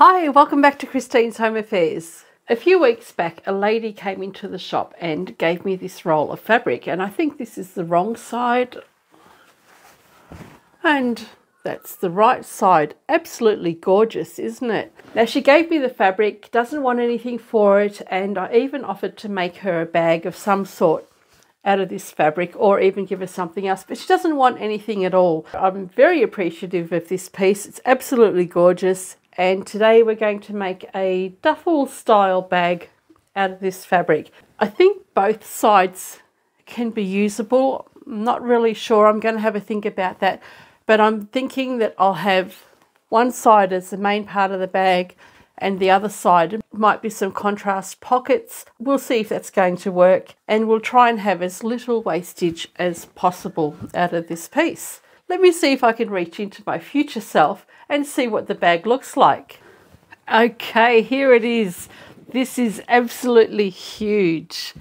Hi, welcome back to Christine's Home Affairs. A few weeks back, a lady came into the shop and gave me this roll of fabric, and I think this is the wrong side, and that's the right side. Absolutely gorgeous, isn't it? Now, she gave me the fabric, doesn't want anything for it, and I even offered to make her a bag of some sort out of this fabric or even give her something else, but she doesn't want anything at all. I'm very appreciative of this piece. It's absolutely gorgeous and today we're going to make a duffel style bag out of this fabric. I think both sides can be usable. I'm not really sure. I'm going to have a think about that. But I'm thinking that I'll have one side as the main part of the bag and the other side might be some contrast pockets. We'll see if that's going to work and we'll try and have as little wastage as possible out of this piece. Let me see if I can reach into my future self and see what the bag looks like. Okay, here it is. This is absolutely huge.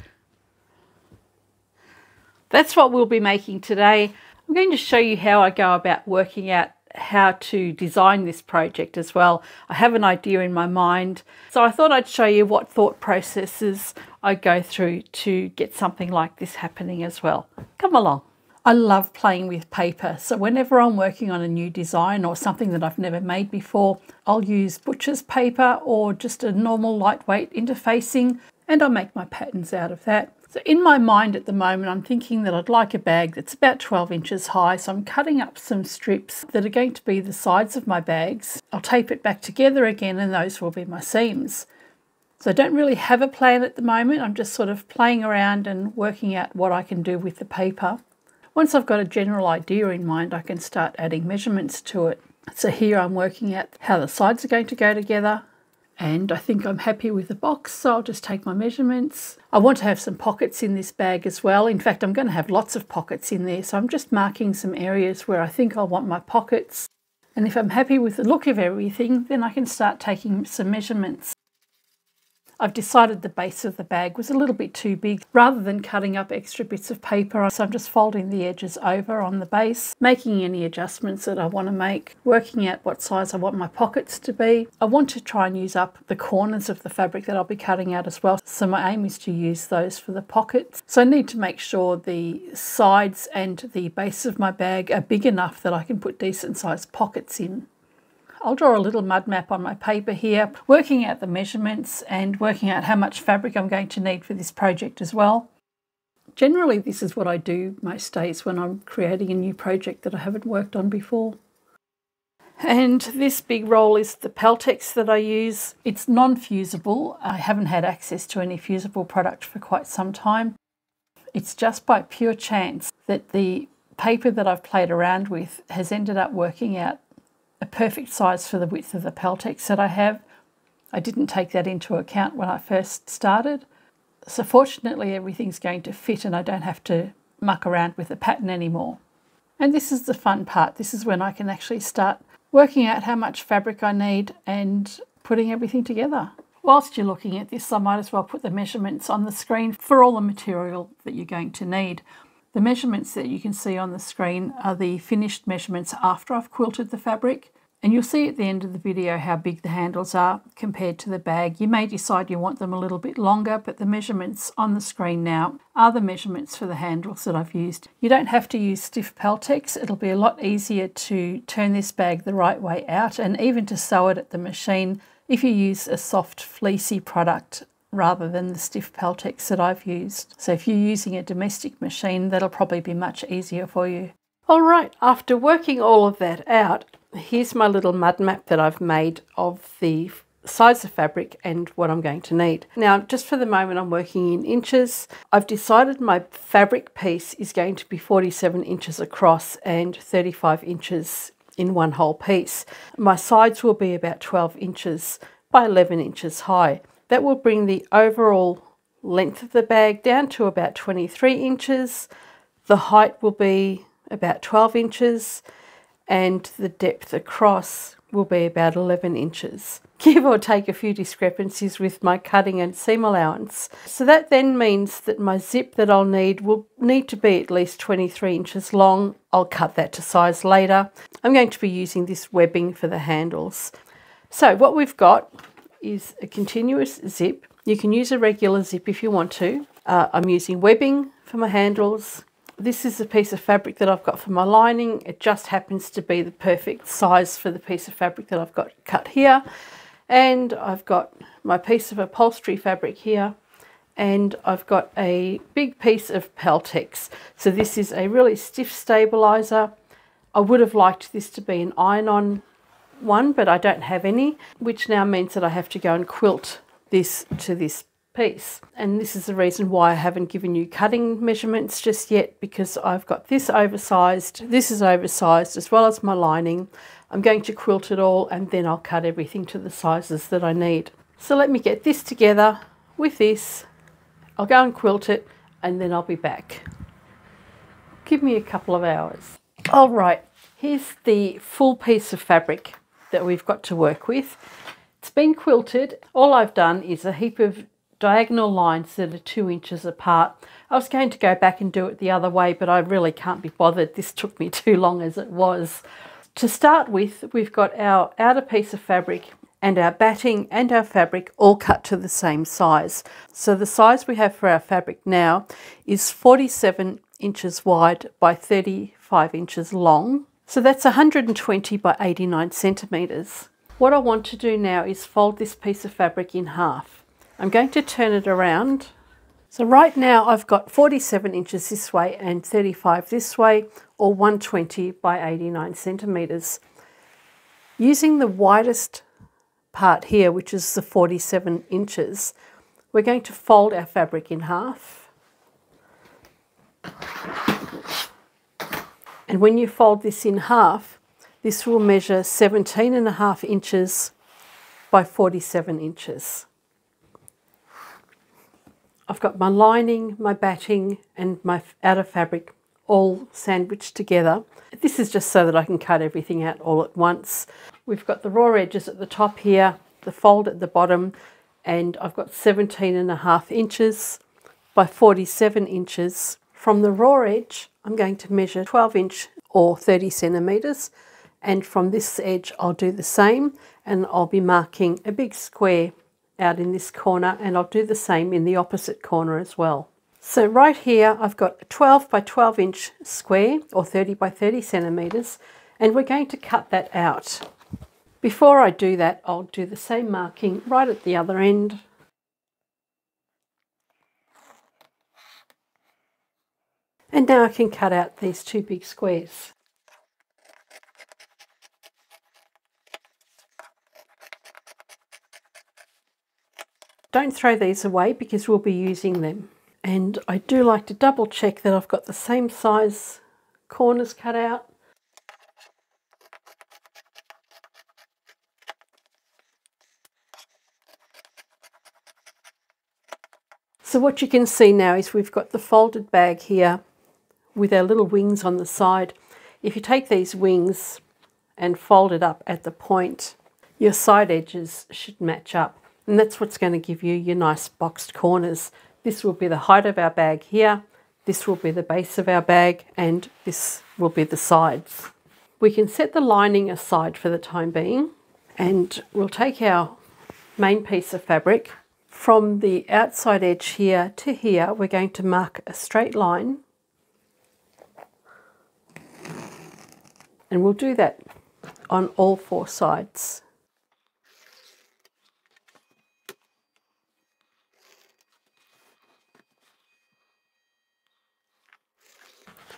That's what we'll be making today. I'm going to show you how I go about working out how to design this project as well. I have an idea in my mind, so I thought I'd show you what thought processes I go through to get something like this happening as well. Come along. I love playing with paper, so whenever I'm working on a new design or something that I've never made before, I'll use butcher's paper or just a normal lightweight interfacing and I'll make my patterns out of that. So in my mind at the moment, I'm thinking that I'd like a bag that's about 12 inches high. So I'm cutting up some strips that are going to be the sides of my bags. I'll tape it back together again and those will be my seams. So I don't really have a plan at the moment. I'm just sort of playing around and working out what I can do with the paper. Once I've got a general idea in mind, I can start adding measurements to it. So here I'm working out how the sides are going to go together and I think I'm happy with the box so I'll just take my measurements. I want to have some pockets in this bag as well. In fact, I'm going to have lots of pockets in there so I'm just marking some areas where I think I'll want my pockets. And if I'm happy with the look of everything, then I can start taking some measurements. I've decided the base of the bag was a little bit too big. Rather than cutting up extra bits of paper, so I'm just folding the edges over on the base, making any adjustments that I want to make, working out what size I want my pockets to be. I want to try and use up the corners of the fabric that I'll be cutting out as well. So my aim is to use those for the pockets. So I need to make sure the sides and the base of my bag are big enough that I can put decent sized pockets in. I'll draw a little mud map on my paper here, working out the measurements and working out how much fabric I'm going to need for this project as well. Generally, this is what I do most days when I'm creating a new project that I haven't worked on before. And this big roll is the Peltex that I use. It's non-fusible. I haven't had access to any fusible product for quite some time. It's just by pure chance that the paper that I've played around with has ended up working out a perfect size for the width of the Peltex that I have. I didn't take that into account when I first started. So fortunately everything's going to fit and I don't have to muck around with the pattern anymore. And this is the fun part. This is when I can actually start working out how much fabric I need and putting everything together. Whilst you're looking at this, I might as well put the measurements on the screen for all the material that you're going to need. The measurements that you can see on the screen are the finished measurements after I've quilted the fabric. And you'll see at the end of the video how big the handles are compared to the bag. You may decide you want them a little bit longer, but the measurements on the screen now are the measurements for the handles that I've used. You don't have to use stiff Peltex. It'll be a lot easier to turn this bag the right way out and even to sew it at the machine if you use a soft fleecy product rather than the stiff Peltex that I've used. So if you're using a domestic machine, that'll probably be much easier for you. All right, after working all of that out, here's my little mud map that I've made of the size of fabric and what I'm going to need. Now, just for the moment, I'm working in inches. I've decided my fabric piece is going to be 47 inches across and 35 inches in one whole piece. My sides will be about 12 inches by 11 inches high. That will bring the overall length of the bag down to about 23 inches. The height will be about 12 inches and the depth across will be about 11 inches. Give or take a few discrepancies with my cutting and seam allowance. So that then means that my zip that I'll need will need to be at least 23 inches long. I'll cut that to size later. I'm going to be using this webbing for the handles. So what we've got is a continuous zip. You can use a regular zip if you want to. Uh, I'm using webbing for my handles. This is a piece of fabric that I've got for my lining. It just happens to be the perfect size for the piece of fabric that I've got cut here. And I've got my piece of upholstery fabric here and I've got a big piece of Peltex. So this is a really stiff stabilizer. I would have liked this to be an iron-on one, but I don't have any, which now means that I have to go and quilt this to this piece. And this is the reason why I haven't given you cutting measurements just yet, because I've got this oversized, this is oversized, as well as my lining. I'm going to quilt it all and then I'll cut everything to the sizes that I need. So let me get this together with this. I'll go and quilt it and then I'll be back. Give me a couple of hours. All right, here's the full piece of fabric that we've got to work with. It's been quilted. All I've done is a heap of diagonal lines that are two inches apart. I was going to go back and do it the other way, but I really can't be bothered. This took me too long as it was. To start with, we've got our outer piece of fabric and our batting and our fabric all cut to the same size. So the size we have for our fabric now is 47 inches wide by 35 inches long. So that's 120 by 89 centimetres. What I want to do now is fold this piece of fabric in half. I'm going to turn it around. So right now I've got 47 inches this way and 35 this way, or 120 by 89 centimetres. Using the widest part here, which is the 47 inches, we're going to fold our fabric in half. And when you fold this in half, this will measure 17 and a half inches by 47 inches. I've got my lining, my batting and my outer fabric all sandwiched together. This is just so that I can cut everything out all at once. We've got the raw edges at the top here, the fold at the bottom, and I've got 17 and a half inches by 47 inches. From the raw edge, I'm going to measure 12 inch or 30 centimetres and from this edge I'll do the same and I'll be marking a big square out in this corner and I'll do the same in the opposite corner as well. So right here I've got a 12 by 12 inch square or 30 by 30 centimetres and we're going to cut that out. Before I do that I'll do the same marking right at the other end And now I can cut out these two big squares. Don't throw these away because we'll be using them. And I do like to double check that I've got the same size corners cut out. So what you can see now is we've got the folded bag here with our little wings on the side. If you take these wings and fold it up at the point, your side edges should match up. And that's what's going to give you your nice boxed corners. This will be the height of our bag here, this will be the base of our bag, and this will be the sides. We can set the lining aside for the time being, and we'll take our main piece of fabric. From the outside edge here to here, we're going to mark a straight line And we'll do that on all four sides.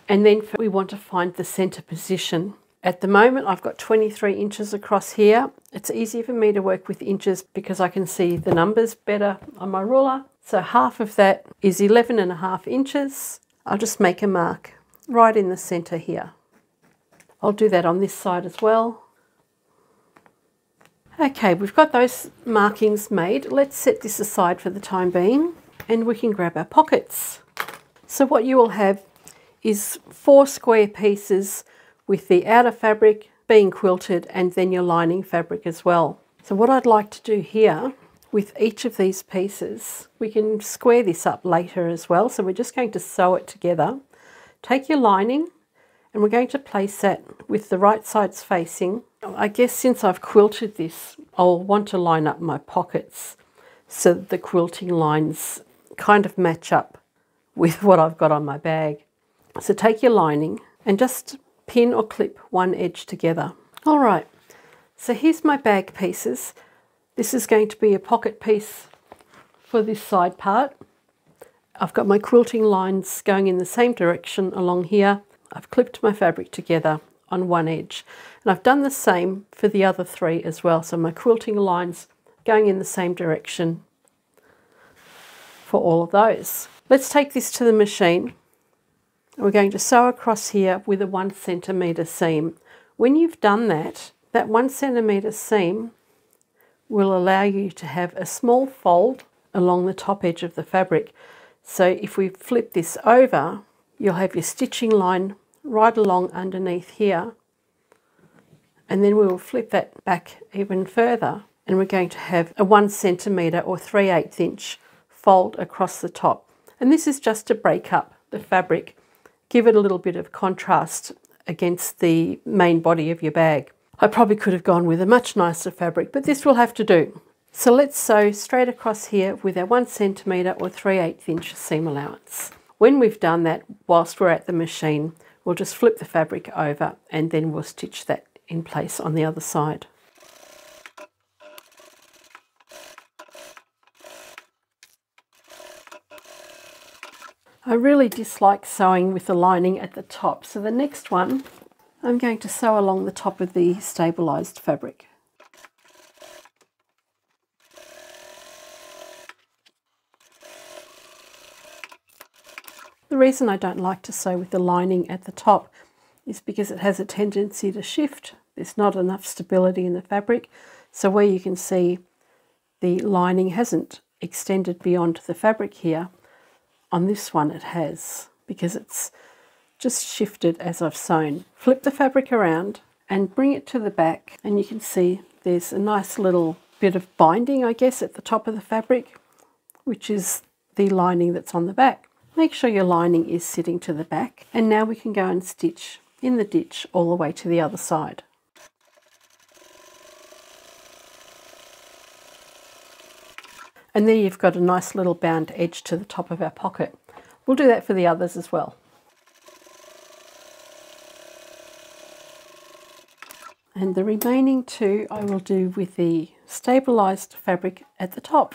And then we want to find the center position. At the moment, I've got 23 inches across here. It's easy for me to work with inches because I can see the numbers better on my ruler. So half of that is 11 and a half inches. I'll just make a mark right in the center here. I'll do that on this side as well. Okay, we've got those markings made. Let's set this aside for the time being and we can grab our pockets. So what you will have is four square pieces with the outer fabric being quilted and then your lining fabric as well. So what I'd like to do here with each of these pieces, we can square this up later as well. So we're just going to sew it together. Take your lining and we're going to place that with the right sides facing. I guess since I've quilted this, I'll want to line up my pockets so the quilting lines kind of match up with what I've got on my bag. So take your lining and just pin or clip one edge together. All right, so here's my bag pieces. This is going to be a pocket piece for this side part. I've got my quilting lines going in the same direction along here. I've clipped my fabric together on one edge. And I've done the same for the other three as well. So my quilting lines going in the same direction for all of those. Let's take this to the machine. We're going to sew across here with a one centimetre seam. When you've done that, that one centimetre seam will allow you to have a small fold along the top edge of the fabric. So if we flip this over, you'll have your stitching line right along underneath here. And then we will flip that back even further and we're going to have a one centimetre or 3 8 inch fold across the top. And this is just to break up the fabric, give it a little bit of contrast against the main body of your bag. I probably could have gone with a much nicer fabric, but this will have to do. So let's sew straight across here with our one centimetre or 3 8 inch seam allowance. When we've done that, whilst we're at the machine, we'll just flip the fabric over and then we'll stitch that in place on the other side. I really dislike sewing with the lining at the top, so the next one I'm going to sew along the top of the stabilised fabric. Reason I don't like to sew with the lining at the top is because it has a tendency to shift. There's not enough stability in the fabric. So where you can see the lining hasn't extended beyond the fabric here, on this one it has because it's just shifted as I've sewn. Flip the fabric around and bring it to the back and you can see there's a nice little bit of binding I guess at the top of the fabric which is the lining that's on the back. Make sure your lining is sitting to the back and now we can go and stitch in the ditch all the way to the other side. And there you've got a nice little bound edge to the top of our pocket. We'll do that for the others as well. And the remaining two I will do with the stabilised fabric at the top.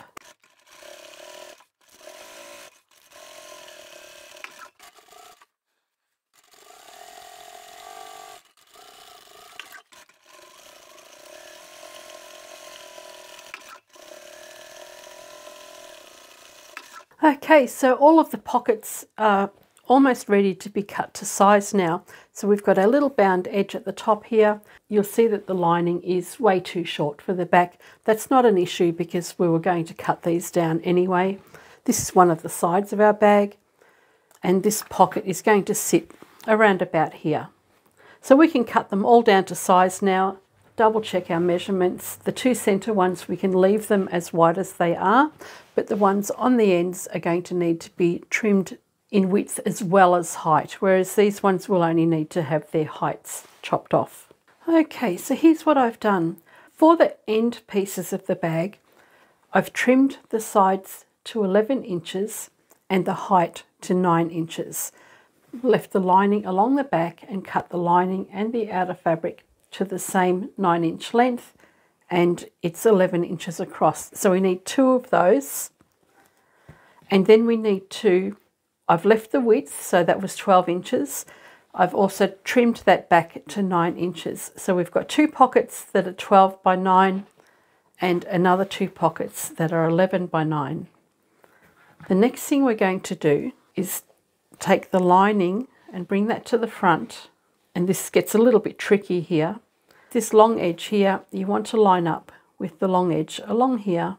Okay, so all of the pockets are almost ready to be cut to size now. So we've got our little bound edge at the top here. You'll see that the lining is way too short for the back. That's not an issue because we were going to cut these down anyway. This is one of the sides of our bag and this pocket is going to sit around about here. So we can cut them all down to size now double check our measurements. The two centre ones, we can leave them as wide as they are, but the ones on the ends are going to need to be trimmed in width as well as height, whereas these ones will only need to have their heights chopped off. Okay, so here's what I've done. For the end pieces of the bag, I've trimmed the sides to 11 inches and the height to 9 inches. Left the lining along the back and cut the lining and the outer fabric to the same 9 inch length and it's 11 inches across. So we need two of those and then we need to, I've left the width, so that was 12 inches. I've also trimmed that back to 9 inches. So we've got two pockets that are 12 by 9 and another two pockets that are 11 by 9. The next thing we're going to do is take the lining and bring that to the front and this gets a little bit tricky here this long edge here, you want to line up with the long edge along here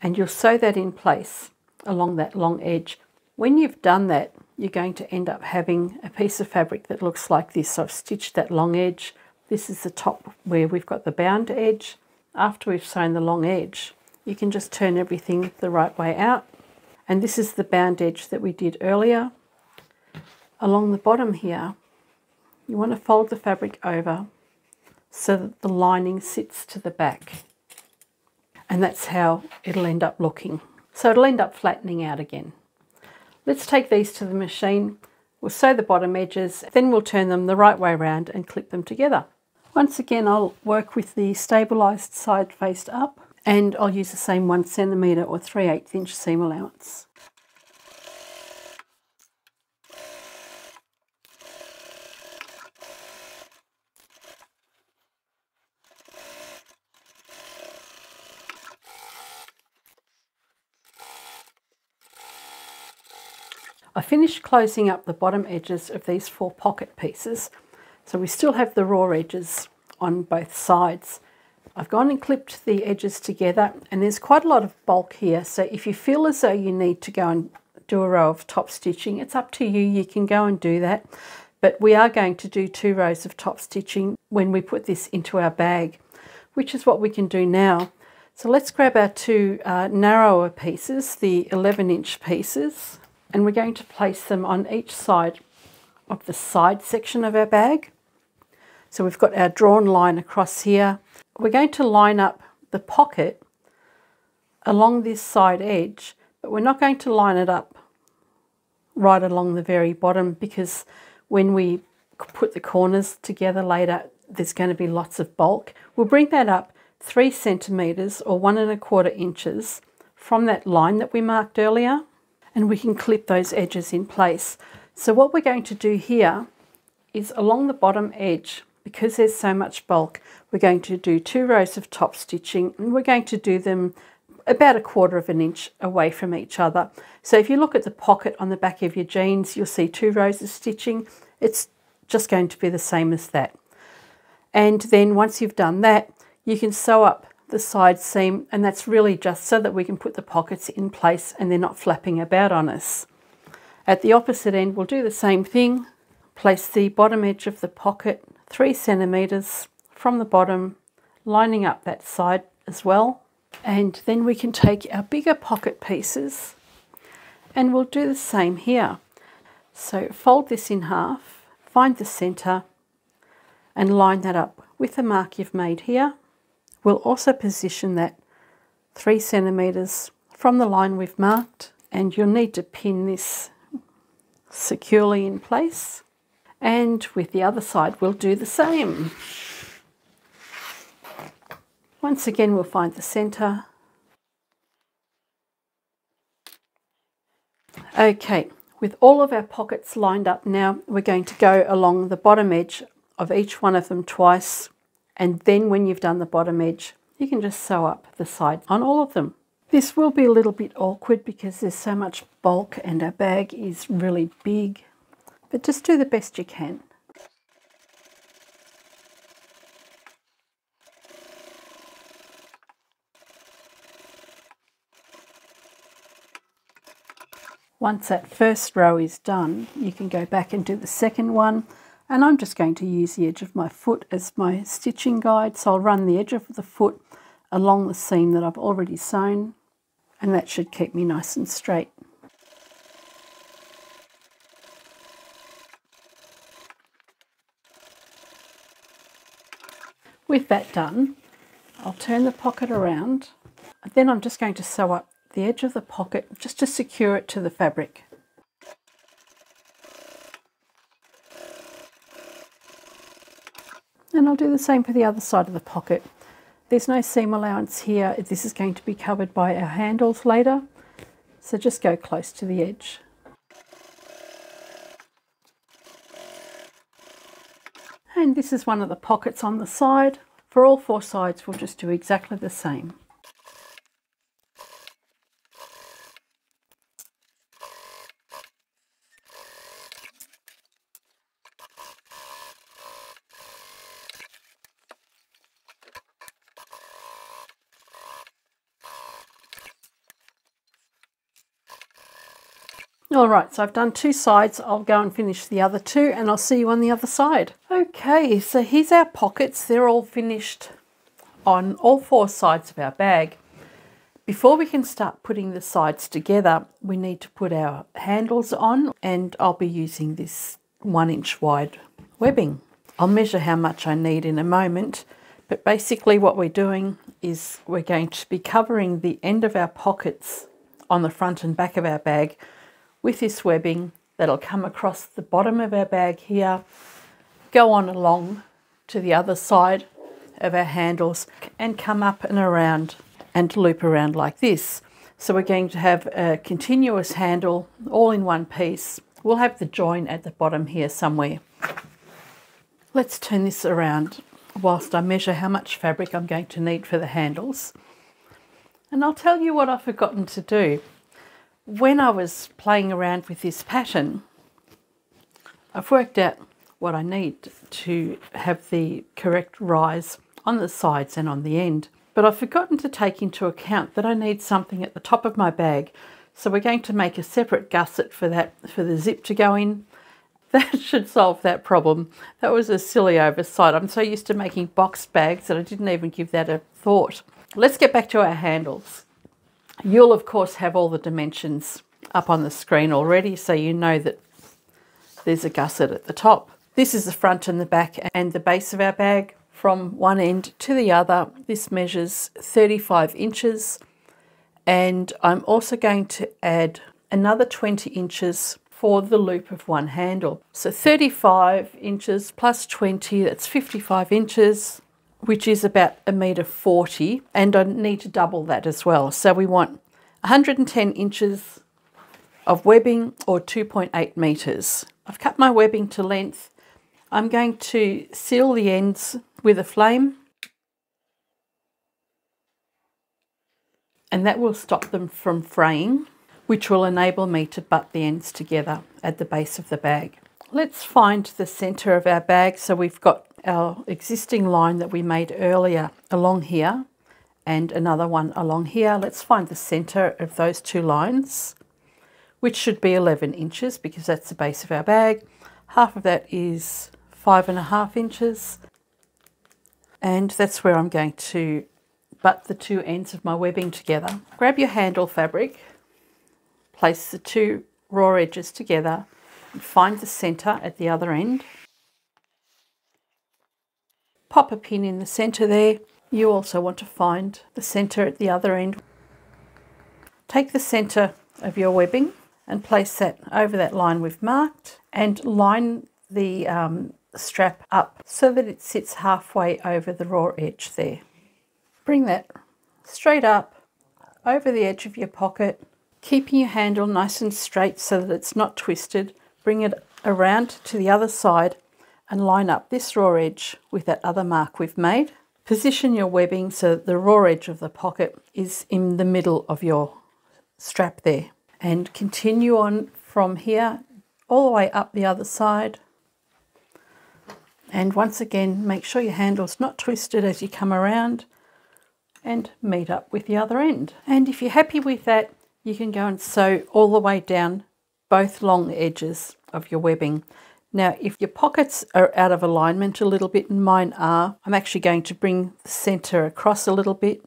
and you'll sew that in place along that long edge. When you've done that, you're going to end up having a piece of fabric that looks like this. So I've stitched that long edge. This is the top where we've got the bound edge. After we've sewn the long edge, you can just turn everything the right way out. And this is the bound edge that we did earlier. Along the bottom here, you want to fold the fabric over so that the lining sits to the back. And that's how it'll end up looking. So it'll end up flattening out again. Let's take these to the machine. We'll sew the bottom edges, then we'll turn them the right way around and clip them together. Once again, I'll work with the stabilised side faced up and I'll use the same one centimetre or 3 8 inch seam allowance. I finished closing up the bottom edges of these four pocket pieces. So we still have the raw edges on both sides. I've gone and clipped the edges together and there's quite a lot of bulk here. So if you feel as though you need to go and do a row of top stitching, it's up to you. You can go and do that. But we are going to do two rows of top stitching when we put this into our bag, which is what we can do now. So let's grab our two uh, narrower pieces, the 11 inch pieces, and we're going to place them on each side of the side section of our bag. So we've got our drawn line across here. We're going to line up the pocket along this side edge, but we're not going to line it up right along the very bottom because when we put the corners together later, there's going to be lots of bulk. We'll bring that up three centimetres or one and a quarter inches from that line that we marked earlier and we can clip those edges in place. So what we're going to do here is along the bottom edge, because there's so much bulk, we're going to do two rows of top stitching and we're going to do them about a quarter of an inch away from each other. So if you look at the pocket on the back of your jeans, you'll see two rows of stitching. It's just going to be the same as that. And then once you've done that, you can sew up the side seam and that's really just so that we can put the pockets in place and they're not flapping about on us. At the opposite end we'll do the same thing. Place the bottom edge of the pocket 3 centimetres from the bottom lining up that side as well and then we can take our bigger pocket pieces and we'll do the same here. So fold this in half, find the centre and line that up with the mark you've made here We'll also position that three centimetres from the line we've marked and you'll need to pin this securely in place. And with the other side, we'll do the same. Once again, we'll find the centre. Okay, with all of our pockets lined up now, we're going to go along the bottom edge of each one of them twice and then when you've done the bottom edge, you can just sew up the side on all of them. This will be a little bit awkward because there's so much bulk and our bag is really big, but just do the best you can. Once that first row is done, you can go back and do the second one and I'm just going to use the edge of my foot as my stitching guide. So I'll run the edge of the foot along the seam that I've already sewn and that should keep me nice and straight. With that done, I'll turn the pocket around. Then I'm just going to sew up the edge of the pocket just to secure it to the fabric. And I'll do the same for the other side of the pocket. There's no seam allowance here. This is going to be covered by our handles later. So just go close to the edge. And this is one of the pockets on the side. For all four sides, we'll just do exactly the same. All right, so I've done two sides. I'll go and finish the other two and I'll see you on the other side. Okay, so here's our pockets. They're all finished on all four sides of our bag. Before we can start putting the sides together, we need to put our handles on and I'll be using this one inch wide webbing. I'll measure how much I need in a moment, but basically what we're doing is we're going to be covering the end of our pockets on the front and back of our bag with this webbing that'll come across the bottom of our bag here, go on along to the other side of our handles and come up and around and loop around like this. So we're going to have a continuous handle all in one piece. We'll have the join at the bottom here somewhere. Let's turn this around whilst I measure how much fabric I'm going to need for the handles. And I'll tell you what I've forgotten to do. When I was playing around with this pattern, I've worked out what I need to have the correct rise on the sides and on the end. But I've forgotten to take into account that I need something at the top of my bag. So we're going to make a separate gusset for that, for the zip to go in. That should solve that problem. That was a silly oversight. I'm so used to making box bags that I didn't even give that a thought. Let's get back to our handles. You'll of course have all the dimensions up on the screen already so you know that there's a gusset at the top. This is the front and the back and the base of our bag from one end to the other. This measures 35 inches and I'm also going to add another 20 inches for the loop of one handle. So 35 inches plus 20, that's 55 inches, which is about a metre 40, and I need to double that as well. So we want 110 inches of webbing or 2.8 metres. I've cut my webbing to length. I'm going to seal the ends with a flame and that will stop them from fraying which will enable me to butt the ends together at the base of the bag. Let's find the centre of our bag. So we've got our existing line that we made earlier along here and another one along here. Let's find the centre of those two lines, which should be 11 inches because that's the base of our bag. Half of that is five and a half inches. And that's where I'm going to butt the two ends of my webbing together. Grab your handle fabric Place the two raw edges together and find the centre at the other end. Pop a pin in the centre there. You also want to find the centre at the other end. Take the centre of your webbing and place that over that line we've marked and line the um, strap up so that it sits halfway over the raw edge there. Bring that straight up over the edge of your pocket keeping your handle nice and straight so that it's not twisted. Bring it around to the other side and line up this raw edge with that other mark we've made. Position your webbing so that the raw edge of the pocket is in the middle of your strap there. And continue on from here all the way up the other side. And once again, make sure your handle's not twisted as you come around and meet up with the other end. And if you're happy with that, you can go and sew all the way down both long edges of your webbing. Now, if your pockets are out of alignment a little bit, and mine are, I'm actually going to bring the centre across a little bit.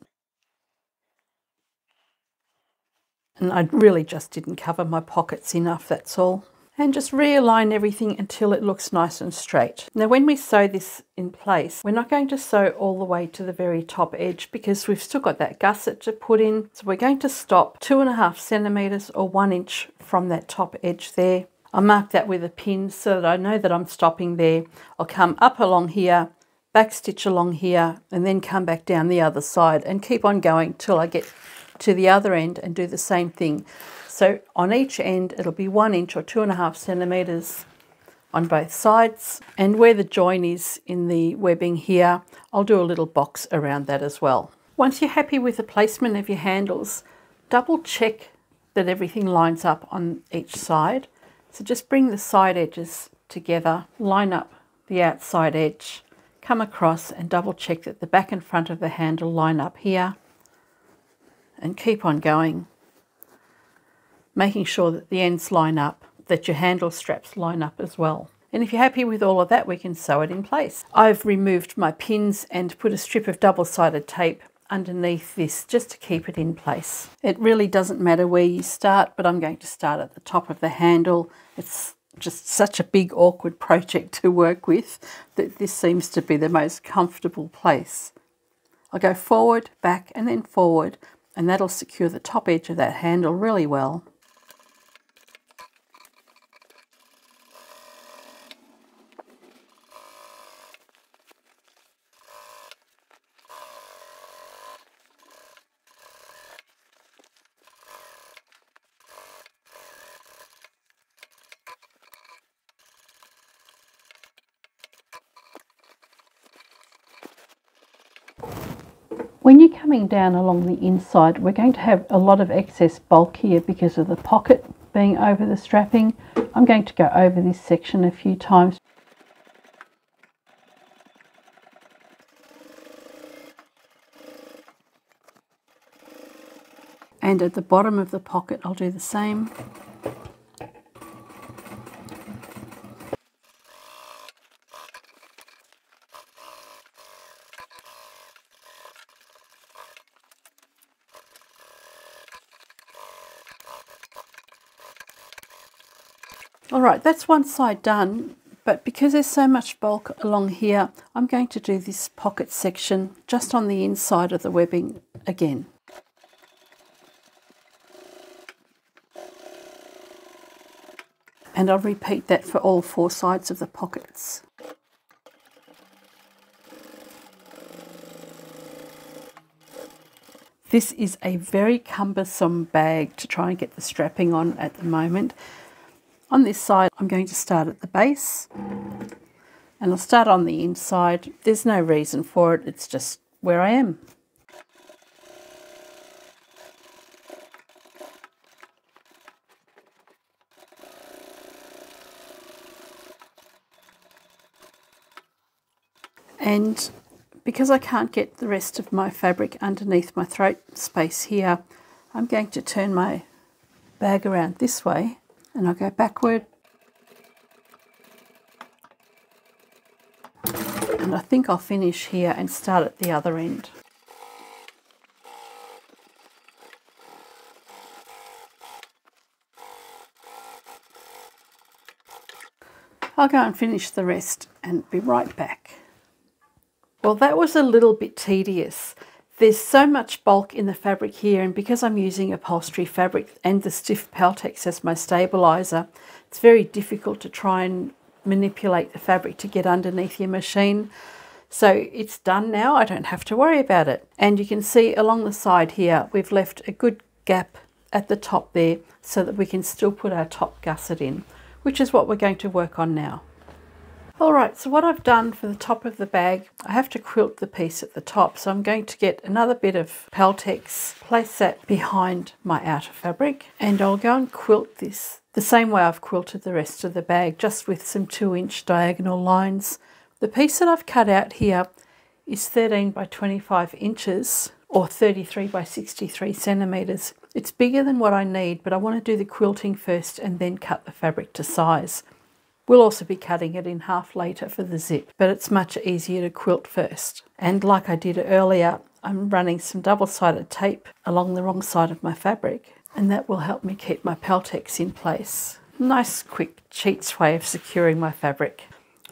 And I really just didn't cover my pockets enough, that's all and just realign everything until it looks nice and straight. Now when we sew this in place, we're not going to sew all the way to the very top edge because we've still got that gusset to put in. So we're going to stop two and a half centimetres or one inch from that top edge there. I'll mark that with a pin so that I know that I'm stopping there. I'll come up along here, back stitch along here, and then come back down the other side and keep on going till I get to the other end and do the same thing. So on each end, it'll be one inch or two and a half centimetres on both sides. And where the join is in the webbing here, I'll do a little box around that as well. Once you're happy with the placement of your handles, double check that everything lines up on each side. So just bring the side edges together, line up the outside edge, come across and double check that the back and front of the handle line up here and keep on going making sure that the ends line up, that your handle straps line up as well. And if you're happy with all of that, we can sew it in place. I've removed my pins and put a strip of double-sided tape underneath this just to keep it in place. It really doesn't matter where you start, but I'm going to start at the top of the handle. It's just such a big awkward project to work with that this seems to be the most comfortable place. I'll go forward, back and then forward and that'll secure the top edge of that handle really well. When you're coming down along the inside, we're going to have a lot of excess bulk here because of the pocket being over the strapping. I'm going to go over this section a few times. And at the bottom of the pocket, I'll do the same. All right, that's one side done, but because there's so much bulk along here, I'm going to do this pocket section just on the inside of the webbing again. And I'll repeat that for all four sides of the pockets. This is a very cumbersome bag to try and get the strapping on at the moment. On this side, I'm going to start at the base and I'll start on the inside. There's no reason for it, it's just where I am. And because I can't get the rest of my fabric underneath my throat space here, I'm going to turn my bag around this way and I'll go backward and I think I'll finish here and start at the other end. I'll go and finish the rest and be right back. Well that was a little bit tedious there's so much bulk in the fabric here and because I'm using upholstery fabric and the stiff Peltex as my stabilizer, it's very difficult to try and manipulate the fabric to get underneath your machine. So it's done now, I don't have to worry about it. And you can see along the side here, we've left a good gap at the top there so that we can still put our top gusset in, which is what we're going to work on now. Alright, so what I've done for the top of the bag, I have to quilt the piece at the top. So I'm going to get another bit of Peltex, place that behind my outer fabric, and I'll go and quilt this the same way I've quilted the rest of the bag, just with some two inch diagonal lines. The piece that I've cut out here is 13 by 25 inches or 33 by 63 centimeters. It's bigger than what I need, but I want to do the quilting first and then cut the fabric to size. We'll also be cutting it in half later for the zip, but it's much easier to quilt first. And like I did earlier, I'm running some double-sided tape along the wrong side of my fabric, and that will help me keep my Peltex in place. Nice, quick, cheats way of securing my fabric.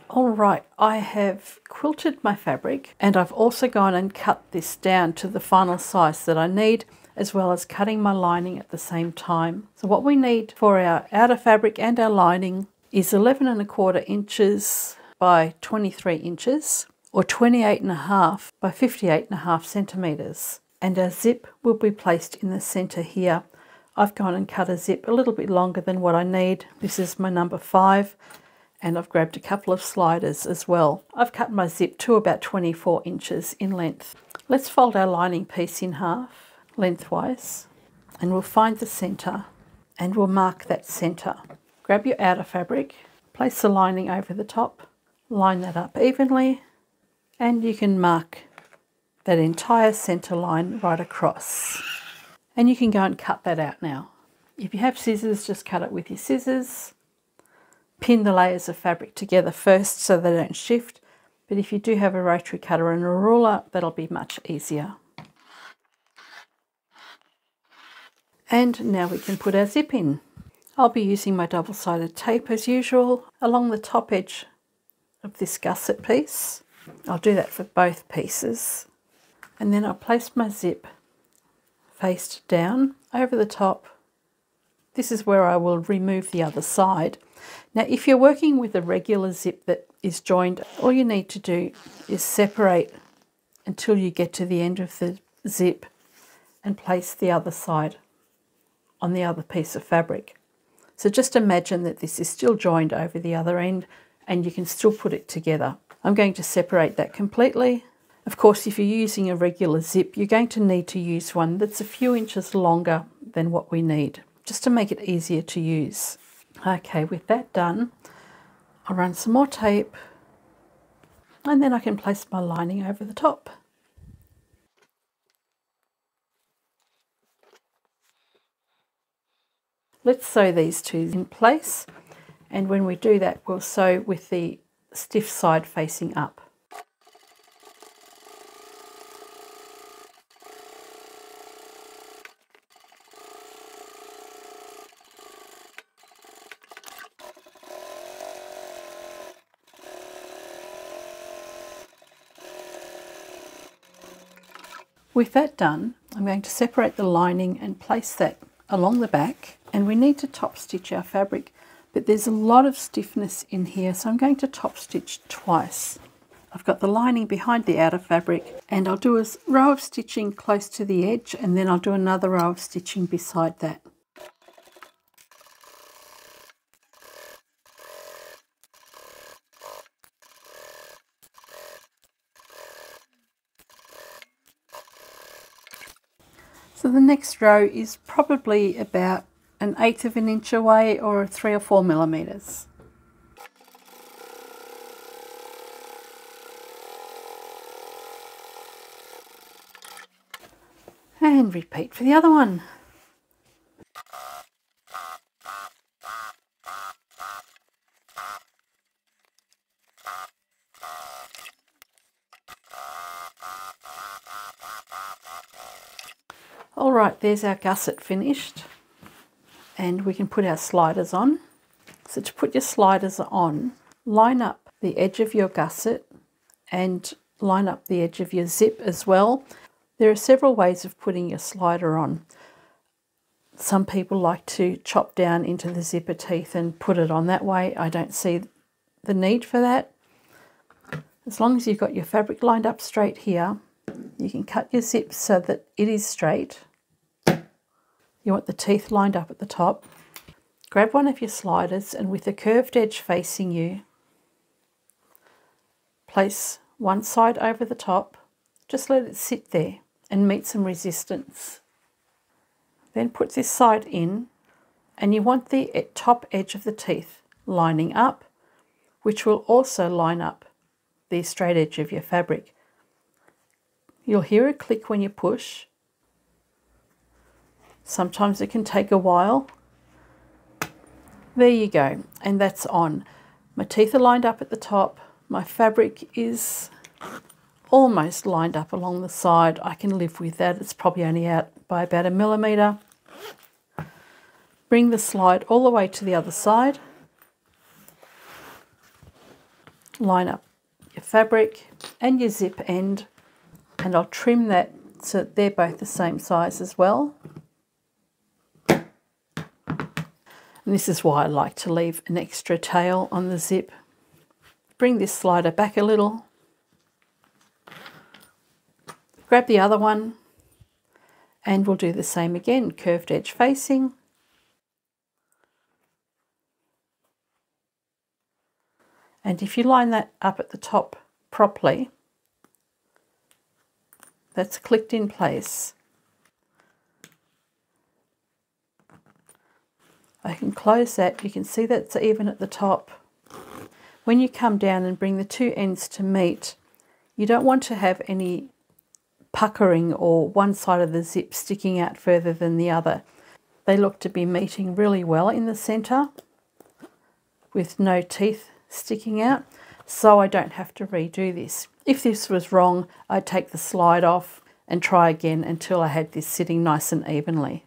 All right, I have quilted my fabric and I've also gone and cut this down to the final size that I need as well as cutting my lining at the same time. So what we need for our outer fabric and our lining is 11 and a quarter inches by 23 inches or 28 and a half by 58 and a half centimeters. And our zip will be placed in the center here. I've gone and cut a zip a little bit longer than what I need. This is my number five and I've grabbed a couple of sliders as well. I've cut my zip to about 24 inches in length. Let's fold our lining piece in half lengthwise and we'll find the center and we'll mark that center. Grab your outer fabric, place the lining over the top, line that up evenly, and you can mark that entire centre line right across. And you can go and cut that out now. If you have scissors, just cut it with your scissors. Pin the layers of fabric together first so they don't shift. But if you do have a rotary cutter and a ruler, that'll be much easier. And now we can put our zip in. I'll be using my double-sided tape as usual along the top edge of this gusset piece. I'll do that for both pieces. And then I'll place my zip faced down over the top. This is where I will remove the other side. Now, if you're working with a regular zip that is joined, all you need to do is separate until you get to the end of the zip and place the other side on the other piece of fabric. So just imagine that this is still joined over the other end and you can still put it together. I'm going to separate that completely. Of course, if you're using a regular zip, you're going to need to use one that's a few inches longer than what we need, just to make it easier to use. Okay, with that done, I'll run some more tape and then I can place my lining over the top. Let's sew these two in place and when we do that we'll sew with the stiff side facing up. With that done, I'm going to separate the lining and place that along the back and we need to top stitch our fabric but there's a lot of stiffness in here so I'm going to top stitch twice. I've got the lining behind the outer fabric and I'll do a row of stitching close to the edge and then I'll do another row of stitching beside that. So the row is probably about an eighth of an inch away or three or four millimeters. And repeat for the other one. There's our gusset finished and we can put our sliders on. So to put your sliders on, line up the edge of your gusset and line up the edge of your zip as well. There are several ways of putting your slider on. Some people like to chop down into the zipper teeth and put it on that way. I don't see the need for that. As long as you've got your fabric lined up straight here, you can cut your zip so that it is straight you want the teeth lined up at the top. Grab one of your sliders and with the curved edge facing you, place one side over the top. Just let it sit there and meet some resistance. Then put this side in and you want the top edge of the teeth lining up, which will also line up the straight edge of your fabric. You'll hear a click when you push Sometimes it can take a while. There you go, and that's on. My teeth are lined up at the top. My fabric is almost lined up along the side. I can live with that. It's probably only out by about a millimetre. Bring the slide all the way to the other side. Line up your fabric and your zip end and I'll trim that so that they're both the same size as well. And this is why I like to leave an extra tail on the zip. Bring this slider back a little. Grab the other one and we'll do the same again, curved edge facing. And if you line that up at the top properly, that's clicked in place. I can close that. You can see that's even at the top. When you come down and bring the two ends to meet, you don't want to have any puckering or one side of the zip sticking out further than the other. They look to be meeting really well in the centre with no teeth sticking out, so I don't have to redo this. If this was wrong, I'd take the slide off and try again until I had this sitting nice and evenly.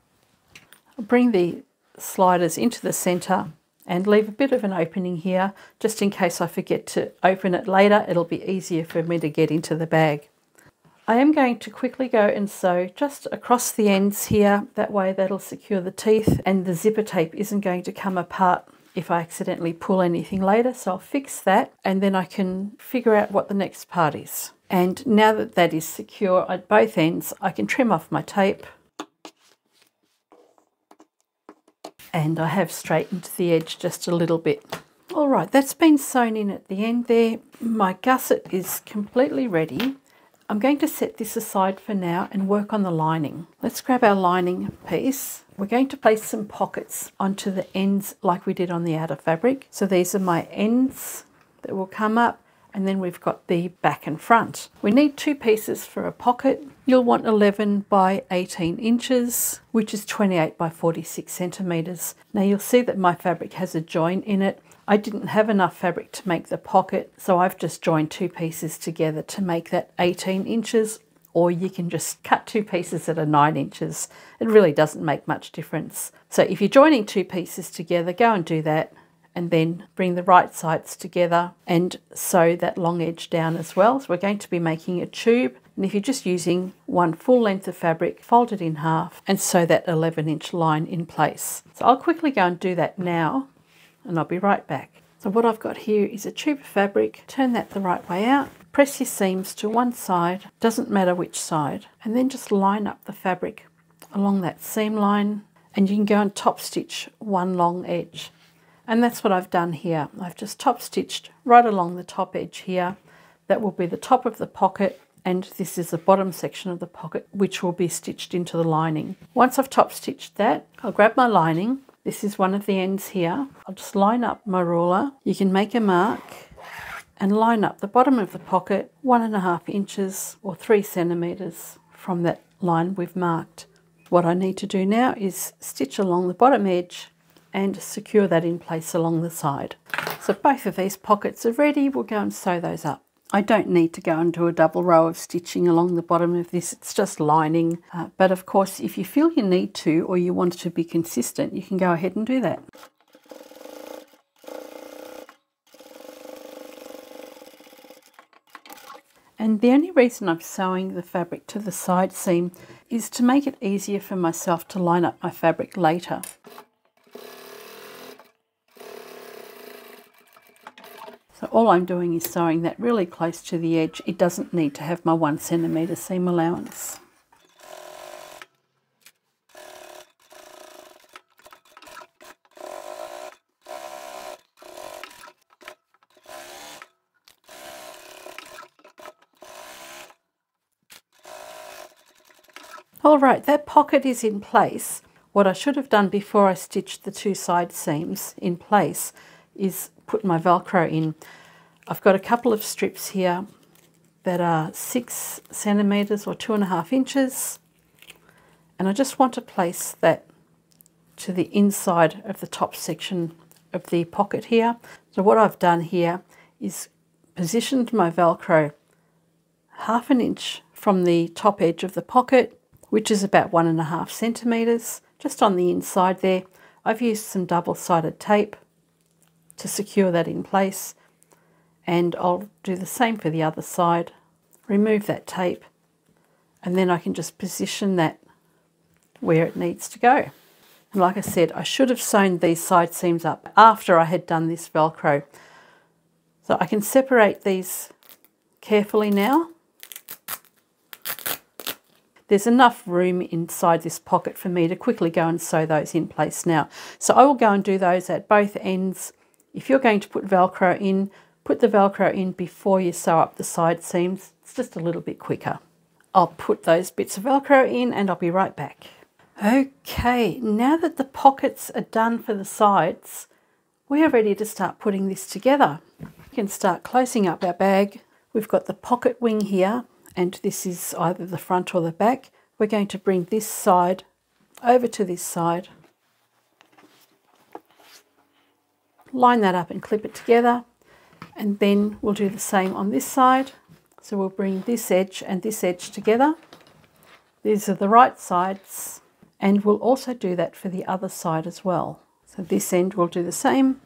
I'll bring the sliders into the centre and leave a bit of an opening here just in case I forget to open it later. It'll be easier for me to get into the bag. I am going to quickly go and sew just across the ends here. That way that'll secure the teeth and the zipper tape isn't going to come apart if I accidentally pull anything later. So I'll fix that and then I can figure out what the next part is. And now that that is secure at both ends, I can trim off my tape and I have straightened the edge just a little bit. All right, that's been sewn in at the end there. My gusset is completely ready. I'm going to set this aside for now and work on the lining. Let's grab our lining piece. We're going to place some pockets onto the ends like we did on the outer fabric. So these are my ends that will come up and then we've got the back and front. We need two pieces for a pocket. You'll want 11 by 18 inches, which is 28 by 46 centimeters. Now you'll see that my fabric has a join in it. I didn't have enough fabric to make the pocket, so I've just joined two pieces together to make that 18 inches, or you can just cut two pieces that are 9 inches. It really doesn't make much difference. So if you're joining two pieces together, go and do that and then bring the right sides together and sew that long edge down as well. So we're going to be making a tube and if you're just using one full length of fabric, fold it in half and sew that 11 inch line in place. So I'll quickly go and do that now and I'll be right back. So what I've got here is a tube of fabric, turn that the right way out, press your seams to one side, doesn't matter which side, and then just line up the fabric along that seam line and you can go and top stitch one long edge. And that's what I've done here. I've just top stitched right along the top edge here. That will be the top of the pocket and this is the bottom section of the pocket which will be stitched into the lining. Once I've top stitched that, I'll grab my lining. This is one of the ends here. I'll just line up my ruler. You can make a mark and line up the bottom of the pocket one and a half inches or three centimeters from that line we've marked. What I need to do now is stitch along the bottom edge and secure that in place along the side. So both of these pockets are ready. We'll go and sew those up. I don't need to go and do a double row of stitching along the bottom of this, it's just lining. Uh, but of course, if you feel you need to or you want to be consistent, you can go ahead and do that. And the only reason I'm sewing the fabric to the side seam is to make it easier for myself to line up my fabric later. So all I'm doing is sewing that really close to the edge. It doesn't need to have my one centimetre seam allowance. All right, that pocket is in place. What I should have done before I stitched the two side seams in place is put my Velcro in. I've got a couple of strips here that are six centimeters or two and a half inches. And I just want to place that to the inside of the top section of the pocket here. So what I've done here is positioned my Velcro half an inch from the top edge of the pocket, which is about one and a half centimeters, just on the inside there. I've used some double-sided tape to secure that in place. And I'll do the same for the other side. Remove that tape. And then I can just position that where it needs to go. And like I said I should have sewn these side seams up after I had done this velcro. So I can separate these carefully now. There's enough room inside this pocket for me to quickly go and sew those in place now. So I will go and do those at both ends if you're going to put Velcro in, put the Velcro in before you sew up the side seams. It's just a little bit quicker. I'll put those bits of Velcro in and I'll be right back. Okay, now that the pockets are done for the sides, we are ready to start putting this together. We can start closing up our bag. We've got the pocket wing here, and this is either the front or the back. We're going to bring this side over to this side line that up and clip it together and then we'll do the same on this side so we'll bring this edge and this edge together these are the right sides And we'll also do that for the other side as well. So this end we'll do the same.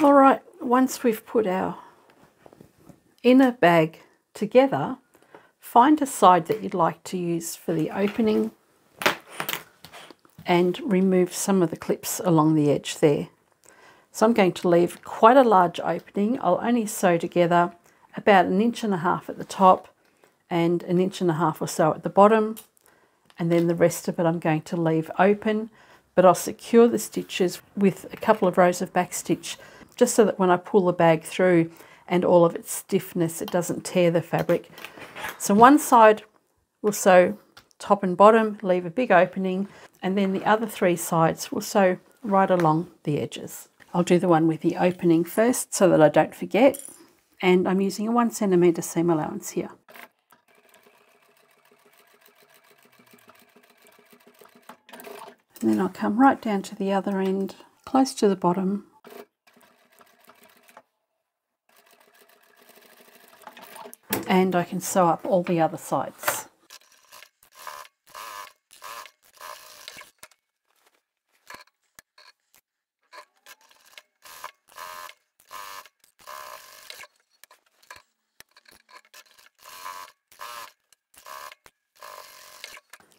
All right, once we've put our inner bag together, find a side that you'd like to use for the opening and remove some of the clips along the edge there. So I'm going to leave quite a large opening. I'll only sew together about an inch and a half at the top and an inch and a half or so at the bottom. And then the rest of it I'm going to leave open, but I'll secure the stitches with a couple of rows of back stitch just so that when I pull the bag through and all of its stiffness, it doesn't tear the fabric. So one side we'll sew top and bottom, leave a big opening, and then the other three sides will sew right along the edges. I'll do the one with the opening first so that I don't forget. And I'm using a one centimetre seam allowance here. And then I'll come right down to the other end, close to the bottom. And I can sew up all the other sides.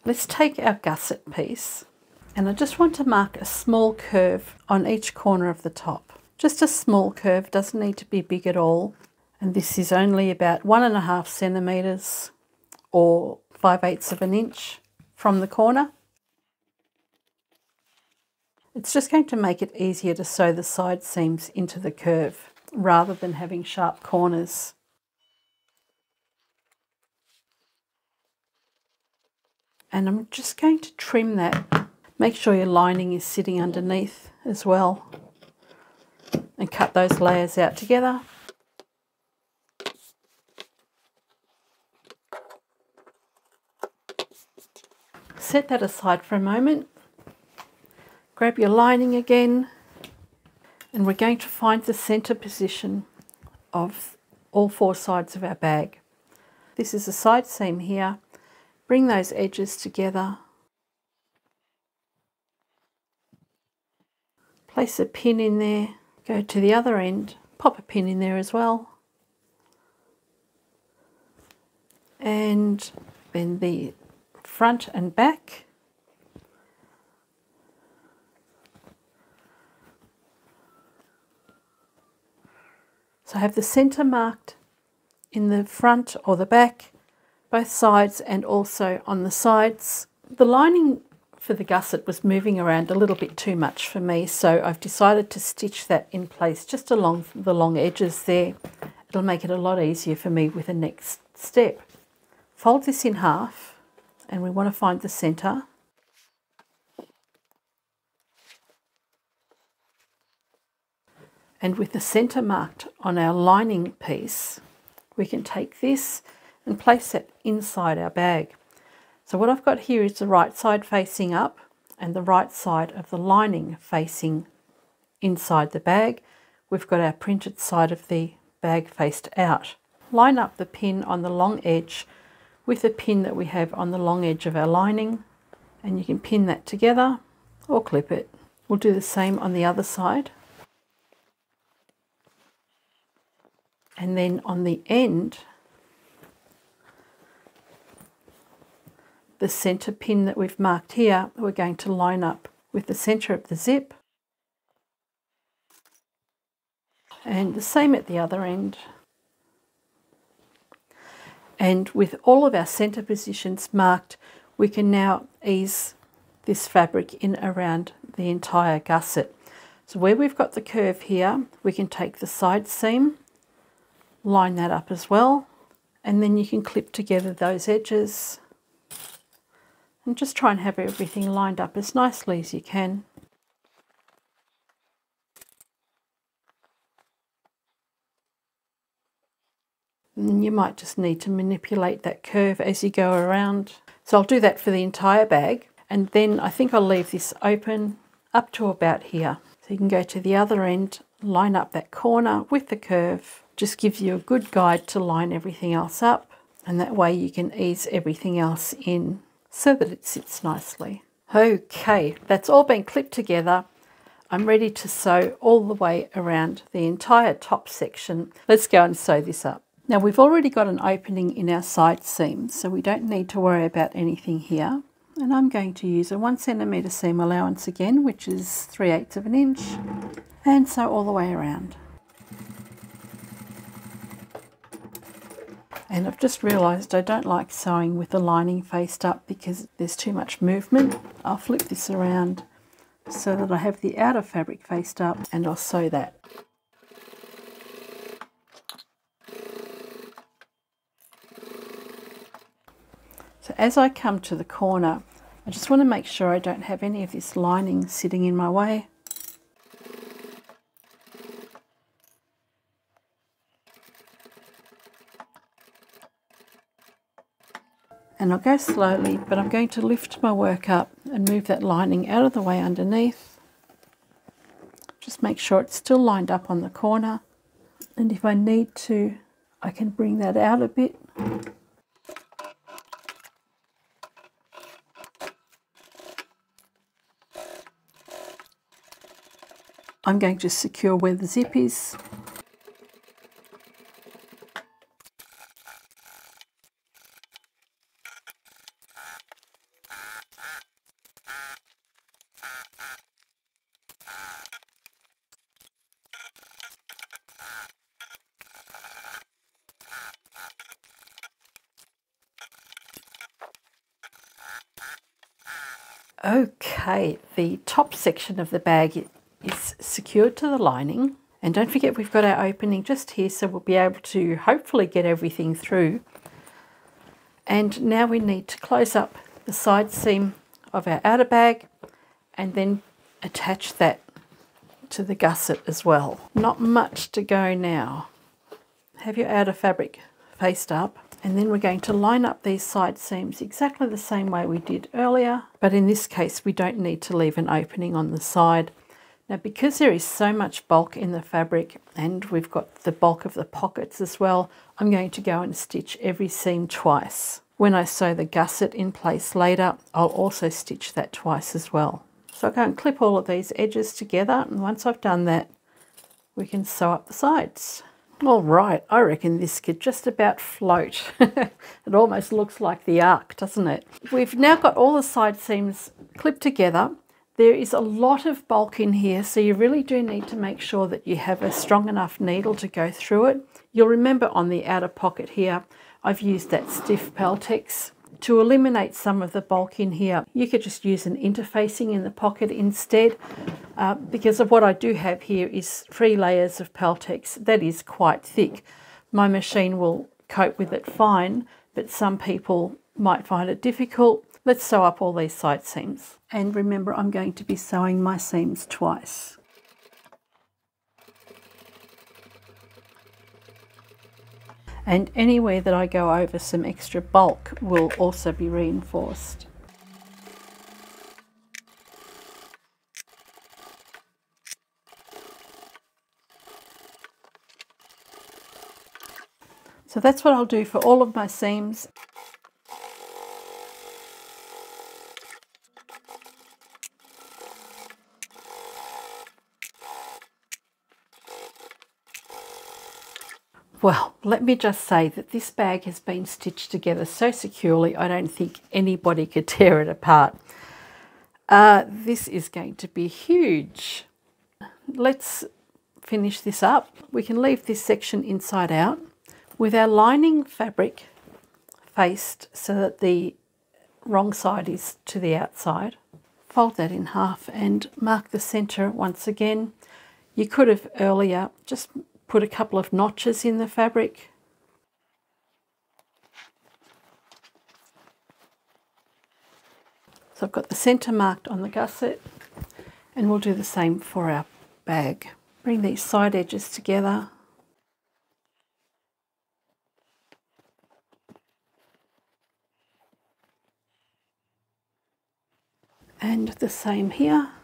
Let's take our gusset piece and I just want to mark a small curve on each corner of the top. Just a small curve, doesn't need to be big at all. And this is only about one and a half centimetres or five eighths of an inch from the corner. It's just going to make it easier to sew the side seams into the curve rather than having sharp corners. And I'm just going to trim that. Make sure your lining is sitting underneath as well and cut those layers out together. Set that aside for a moment. Grab your lining again and we're going to find the center position of all four sides of our bag. This is a side seam here Bring those edges together. Place a pin in there. Go to the other end. Pop a pin in there as well. And then the front and back. So I have the centre marked in the front or the back both sides and also on the sides. The lining for the gusset was moving around a little bit too much for me, so I've decided to stitch that in place just along the long edges there. It'll make it a lot easier for me with the next step. Fold this in half and we want to find the centre. And with the centre marked on our lining piece, we can take this and place it inside our bag. So what I've got here is the right side facing up and the right side of the lining facing inside the bag. We've got our printed side of the bag faced out. Line up the pin on the long edge with the pin that we have on the long edge of our lining and you can pin that together or clip it. We'll do the same on the other side. And then on the end the center pin that we've marked here, we're going to line up with the center of the zip. And the same at the other end. And with all of our center positions marked, we can now ease this fabric in around the entire gusset. So where we've got the curve here, we can take the side seam, line that up as well, and then you can clip together those edges and just try and have everything lined up as nicely as you can. And you might just need to manipulate that curve as you go around. So I'll do that for the entire bag and then I think I'll leave this open up to about here. So you can go to the other end, line up that corner with the curve. Just gives you a good guide to line everything else up. and that way you can ease everything else in so that it sits nicely. Okay, that's all been clipped together. I'm ready to sew all the way around the entire top section. Let's go and sew this up. Now we've already got an opening in our side seam, so we don't need to worry about anything here. And I'm going to use a one centimetre seam allowance again, which is 3 eighths of an inch, and sew all the way around. And I've just realised I don't like sewing with the lining faced up because there's too much movement. I'll flip this around so that I have the outer fabric faced up and I'll sew that. So as I come to the corner, I just want to make sure I don't have any of this lining sitting in my way. And I'll go slowly but I'm going to lift my work up and move that lining out of the way underneath. Just make sure it's still lined up on the corner. And if I need to I can bring that out a bit. I'm going to secure where the zip is Okay, the top section of the bag is secured to the lining. And don't forget we've got our opening just here so we'll be able to hopefully get everything through. And now we need to close up the side seam of our outer bag and then attach that to the gusset as well. Not much to go now. Have your outer fabric faced up and then we're going to line up these side seams exactly the same way we did earlier, but in this case we don't need to leave an opening on the side. Now because there is so much bulk in the fabric and we've got the bulk of the pockets as well, I'm going to go and stitch every seam twice. When I sew the gusset in place later, I'll also stitch that twice as well. So I'll go and clip all of these edges together and once I've done that, we can sew up the sides. All right, I reckon this could just about float. it almost looks like the ark, doesn't it? We've now got all the side seams clipped together. There is a lot of bulk in here, so you really do need to make sure that you have a strong enough needle to go through it. You'll remember on the outer pocket here, I've used that stiff Peltex to eliminate some of the bulk in here, you could just use an interfacing in the pocket instead. Uh, because of what I do have here is three layers of Peltex. That is quite thick. My machine will cope with it fine, but some people might find it difficult. Let's sew up all these side seams. And remember, I'm going to be sewing my seams twice. And anywhere that I go over some extra bulk will also be reinforced. So that's what I'll do for all of my seams Well, let me just say that this bag has been stitched together so securely I don't think anybody could tear it apart. Uh, this is going to be huge. Let's finish this up. We can leave this section inside out with our lining fabric faced so that the wrong side is to the outside. Fold that in half and mark the centre once again. You could have earlier just put a couple of notches in the fabric. So I've got the centre marked on the gusset and we'll do the same for our bag. Bring these side edges together. And the same here.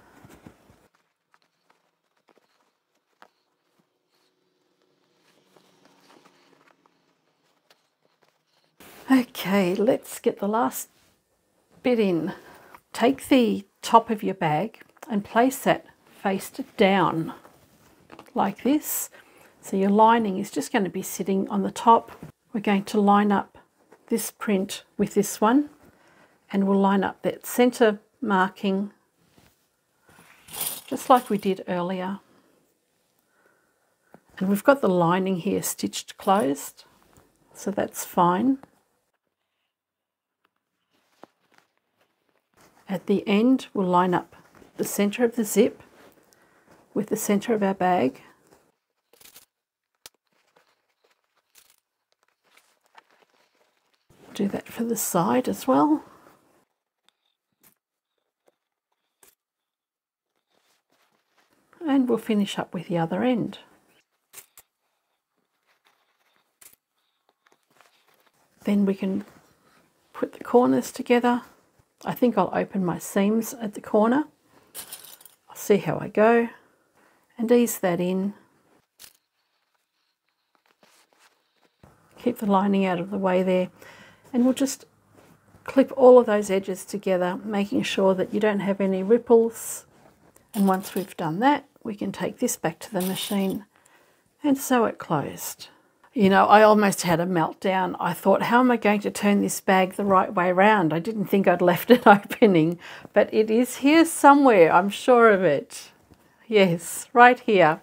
Let's get the last bit in. Take the top of your bag and place that face down like this. So your lining is just going to be sitting on the top. We're going to line up this print with this one and we'll line up that center marking just like we did earlier. And we've got the lining here stitched closed, so that's fine. At the end, we'll line up the center of the zip with the center of our bag. Do that for the side as well. And we'll finish up with the other end. Then we can put the corners together. I think I'll open my seams at the corner. I'll see how I go and ease that in. Keep the lining out of the way there and we'll just clip all of those edges together making sure that you don't have any ripples and once we've done that we can take this back to the machine and sew it closed. You know, I almost had a meltdown. I thought, how am I going to turn this bag the right way around? I didn't think I'd left it opening, but it is here somewhere, I'm sure of it. Yes, right here.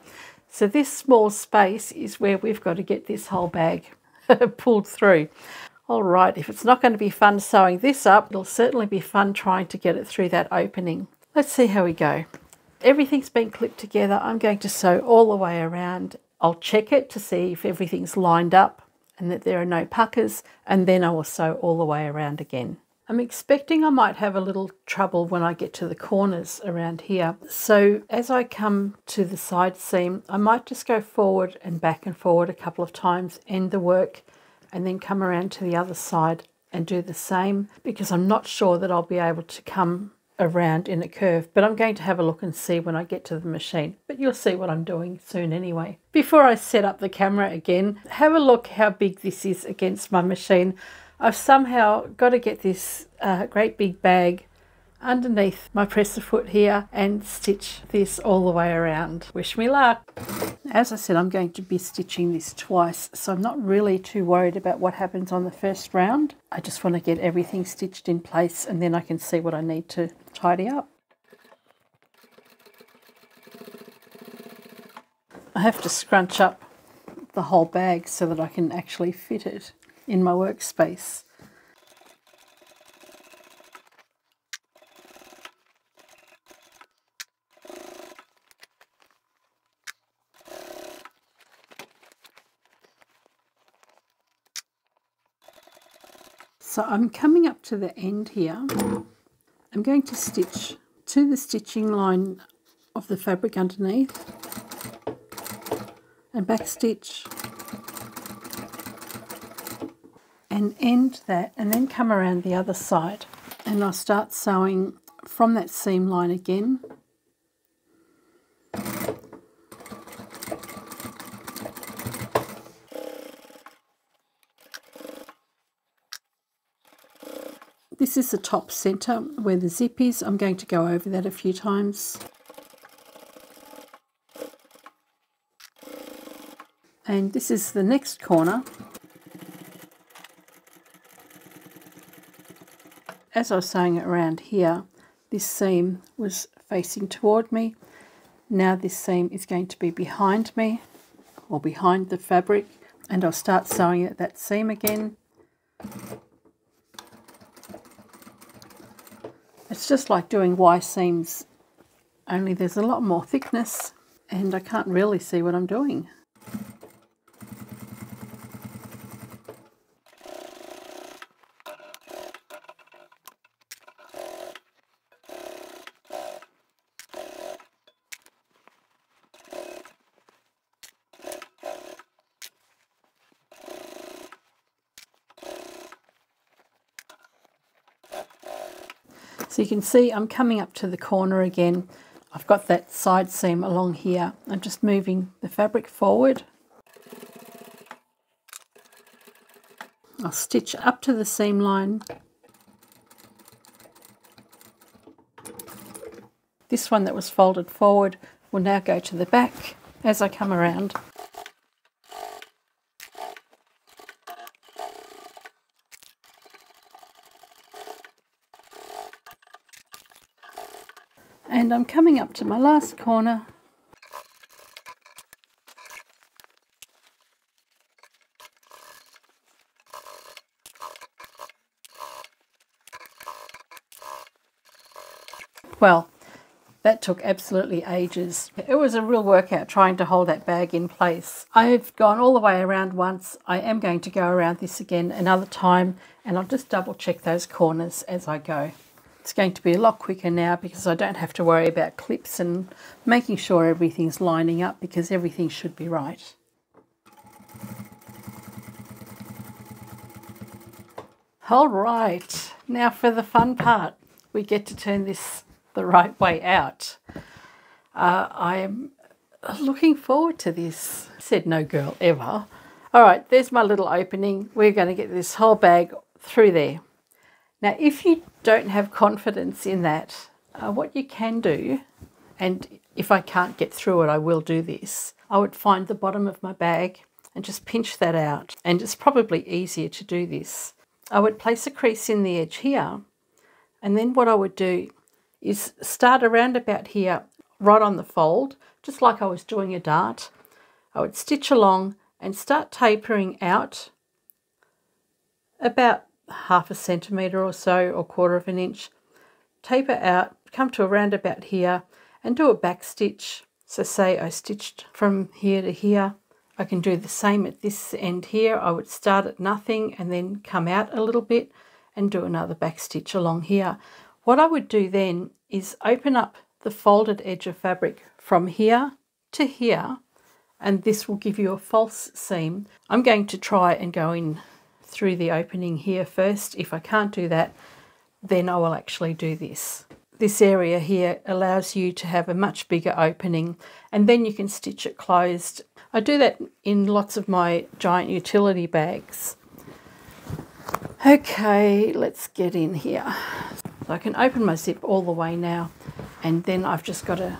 So this small space is where we've got to get this whole bag pulled through. All right, if it's not going to be fun sewing this up, it'll certainly be fun trying to get it through that opening. Let's see how we go. Everything's been clipped together. I'm going to sew all the way around I'll check it to see if everything's lined up and that there are no puckers and then I will sew all the way around again. I'm expecting I might have a little trouble when I get to the corners around here. So as I come to the side seam, I might just go forward and back and forward a couple of times, end the work, and then come around to the other side and do the same because I'm not sure that I'll be able to come around in a curve, but I'm going to have a look and see when I get to the machine. But you'll see what I'm doing soon anyway. Before I set up the camera again, have a look how big this is against my machine. I've somehow got to get this uh, great big bag underneath my presser foot here and stitch this all the way around. Wish me luck. As I said, I'm going to be stitching this twice, so I'm not really too worried about what happens on the first round. I just want to get everything stitched in place and then I can see what I need to tidy up. I have to scrunch up the whole bag so that I can actually fit it in my workspace. So I'm coming up to the end here. I'm going to stitch to the stitching line of the fabric underneath and back stitch and end that and then come around the other side. And I'll start sewing from that seam line again is the top centre where the zip is. I'm going to go over that a few times. And this is the next corner. As I was sewing it around here, this seam was facing toward me. Now this seam is going to be behind me or behind the fabric and I'll start sewing at that seam again. Just like doing Y seams, only there's a lot more thickness and I can't really see what I'm doing. So you can see I'm coming up to the corner again. I've got that side seam along here. I'm just moving the fabric forward. I'll stitch up to the seam line. This one that was folded forward will now go to the back as I come around. And I'm coming up to my last corner Well, that took absolutely ages. It was a real workout trying to hold that bag in place. I've gone all the way around once. I am going to go around this again another time and I'll just double check those corners as I go. It's going to be a lot quicker now because I don't have to worry about clips and making sure everything's lining up because everything should be right. All right, now for the fun part. We get to turn this the right way out. Uh, I am looking forward to this. Said no girl ever. All right, there's my little opening. We're going to get this whole bag through there. Now, if you don't have confidence in that, uh, what you can do, and if I can't get through it, I will do this. I would find the bottom of my bag and just pinch that out. And it's probably easier to do this. I would place a crease in the edge here. And then what I would do is start around about here, right on the fold, just like I was doing a dart. I would stitch along and start tapering out about half a centimetre or so, or quarter of an inch. Taper out, come to around about here, and do a back stitch. So say I stitched from here to here. I can do the same at this end here. I would start at nothing and then come out a little bit and do another back stitch along here. What I would do then is open up the folded edge of fabric from here to here and this will give you a false seam. I'm going to try and go in through the opening here first. If I can't do that, then I will actually do this. This area here allows you to have a much bigger opening and then you can stitch it closed. I do that in lots of my giant utility bags. Okay, let's get in here. So I can open my zip all the way now and then I've just got to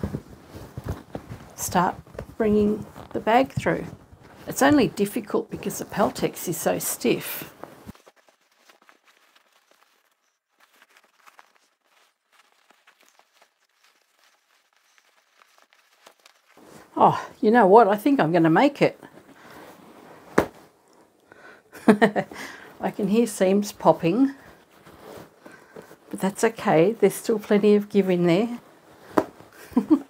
start bringing the bag through. It's only difficult because the Peltex is so stiff. Oh, you know what? I think I'm going to make it. I can hear seams popping. But that's okay, there's still plenty of give in there.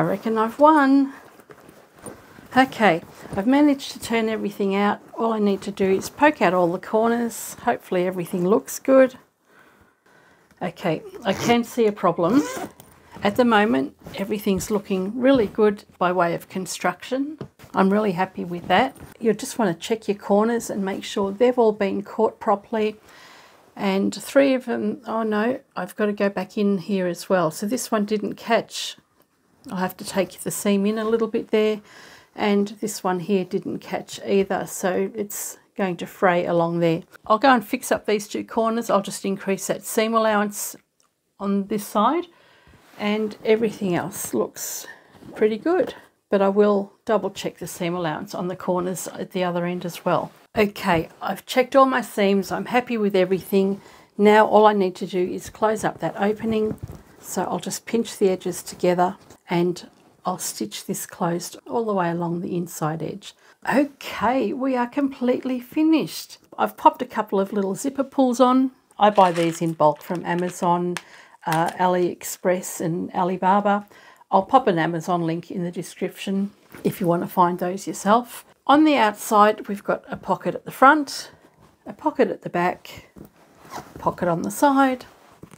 I reckon I've won. Okay, I've managed to turn everything out. All I need to do is poke out all the corners. Hopefully everything looks good. Okay, I can see a problem. At the moment, everything's looking really good by way of construction. I'm really happy with that. You just want to check your corners and make sure they've all been caught properly. And three of them, oh no, I've got to go back in here as well. So this one didn't catch. I'll have to take the seam in a little bit there. And this one here didn't catch either. So it's going to fray along there. I'll go and fix up these two corners. I'll just increase that seam allowance on this side and everything else looks pretty good. But I will double check the seam allowance on the corners at the other end as well. Okay, I've checked all my seams. I'm happy with everything. Now all I need to do is close up that opening. So I'll just pinch the edges together and I'll stitch this closed all the way along the inside edge. Okay, we are completely finished. I've popped a couple of little zipper pulls on. I buy these in bulk from Amazon uh, AliExpress and Alibaba. I'll pop an Amazon link in the description if you want to find those yourself. On the outside, we've got a pocket at the front, a pocket at the back, pocket on the side,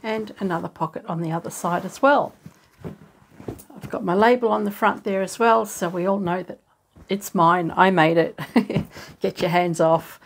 and another pocket on the other side as well. I've got my label on the front there as well, so we all know that it's mine. I made it. Get your hands off.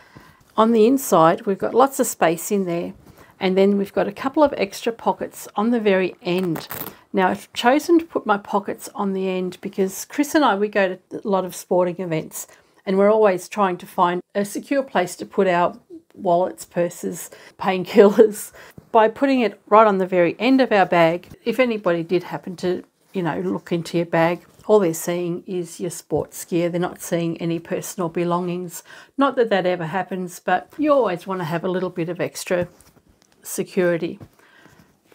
On the inside, we've got lots of space in there And then we've got a couple of extra pockets on the very end. Now I've chosen to put my pockets on the end because Chris and I, we go to a lot of sporting events and we're always trying to find a secure place to put our wallets, purses, painkillers. By putting it right on the very end of our bag, if anybody did happen to, you know, look into your bag, all they're seeing is your sports gear. They're not seeing any personal belongings. Not that that ever happens, but you always want to have a little bit of extra security.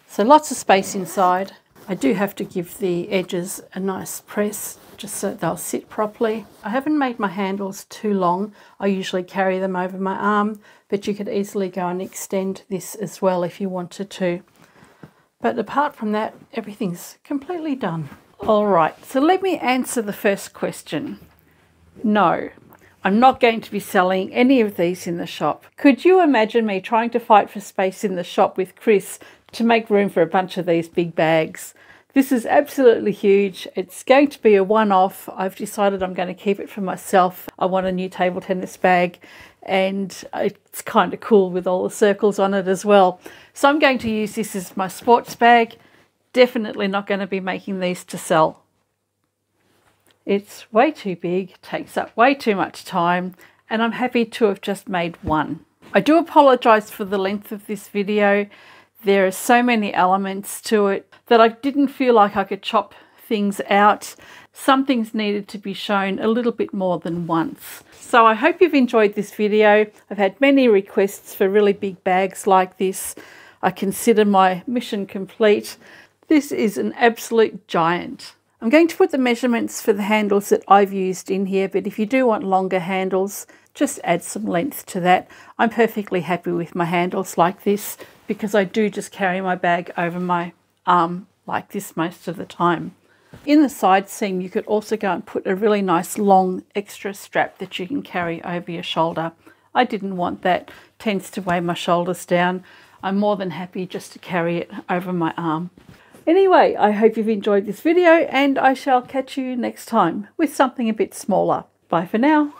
So lots of space inside. I do have to give the edges a nice press just so they'll sit properly. I haven't made my handles too long. I usually carry them over my arm, but you could easily go and extend this as well if you wanted to. But apart from that, everything's completely done. All right, so let me answer the first question. No, I'm not going to be selling any of these in the shop. Could you imagine me trying to fight for space in the shop with Chris to make room for a bunch of these big bags? This is absolutely huge. It's going to be a one-off. I've decided I'm going to keep it for myself. I want a new table tennis bag and it's kind of cool with all the circles on it as well. So I'm going to use this as my sports bag definitely not going to be making these to sell. It's way too big, takes up way too much time, and I'm happy to have just made one. I do apologise for the length of this video. There are so many elements to it that I didn't feel like I could chop things out. Some things needed to be shown a little bit more than once. So I hope you've enjoyed this video. I've had many requests for really big bags like this. I consider my mission complete. This is an absolute giant. I'm going to put the measurements for the handles that I've used in here, but if you do want longer handles, just add some length to that. I'm perfectly happy with my handles like this because I do just carry my bag over my arm like this most of the time. In the side seam, you could also go and put a really nice long extra strap that you can carry over your shoulder. I didn't want that, it tends to weigh my shoulders down. I'm more than happy just to carry it over my arm. Anyway, I hope you've enjoyed this video and I shall catch you next time with something a bit smaller. Bye for now.